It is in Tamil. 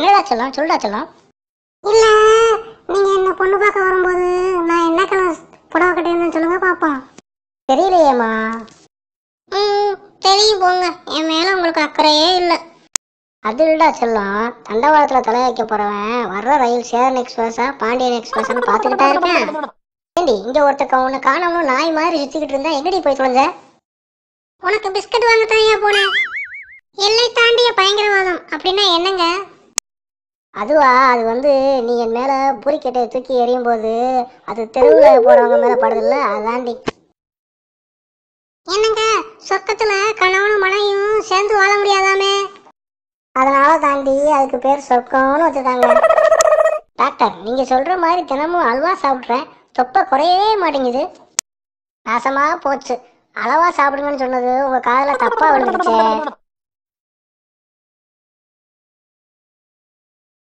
செல்லம்? சொல்லுடா செல்லம். இல்ல நீங்க என்ன பொண்ணு பார்க்க வரும்போது நான் என்ன கலர் புடவை கட்டியிருந்தேன்னு சொல்லுங்க பாப்போம் தெரியலையேம்மா. ம் தெரியும் போங்க. என் மேல உங்களுக்கு அக்கறையே இல்லை. அது இல்லடா செல்லம். தண்டவாளத்தில் தலை வைக்க போறவன் வர்ற ரயில் சேரன் எக்ஸ்பிரஸா பாண்டியன் எக்ஸ்பிரஸ்னு பார்த்துக்கிட்டா இருக்கேன். ஏண்டி இங்க ஒருத்தக்க உன்னை காணோம்னு நாய் மாதிரி சுத்திக்கிட்டு இருந்தா எங்கடி போய் தொலைஞ்ச? உனக்கு பிஸ்கட் வாங்க தான் போனேன். எல்லை தாண்டிய பயங்கரவாதம். அப்படின்னா என்னங்க? அதுவா அது வந்து நீ என் மேல பூரிக்கட்டையை தூக்கி எறியும் போது அது தெருவில் போறவங்க மேல படுதுல்ல? அதாண்டி. என்னங்க? சொர்க்கத்துல கணவனும் மனையும் சேர்ந்து வாழ முடியாதாமே? அதனால தாண்டி அதுக்கு பேர் சொர்க்கம்னு வச்சிருக்காங்க டாக்டர் நீங்க சொல்ற மாதிரி தினமும் அல்வா சாப்பிட்றேன். தொப்பை குறையவே மாட்டேங்குது. நாசமா போச்சு. அளவா சாப்பிடுங்கன்னு சொன்னது உங்க காதுல தப்பா விழுந்துருச்சே.